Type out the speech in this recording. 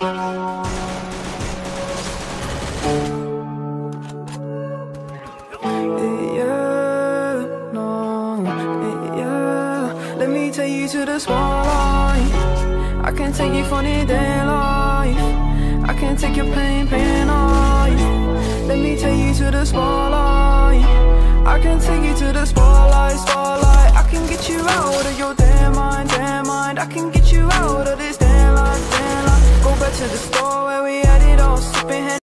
Yeah, no, yeah. Let me take you to the spotlight. I can take you from the day life. I can take your pain, pain life. Let me take you to the spotlight. I can take you to the spotlight, spotlight. I can get you out of your damn mind, damn mind. I can get you out of this damn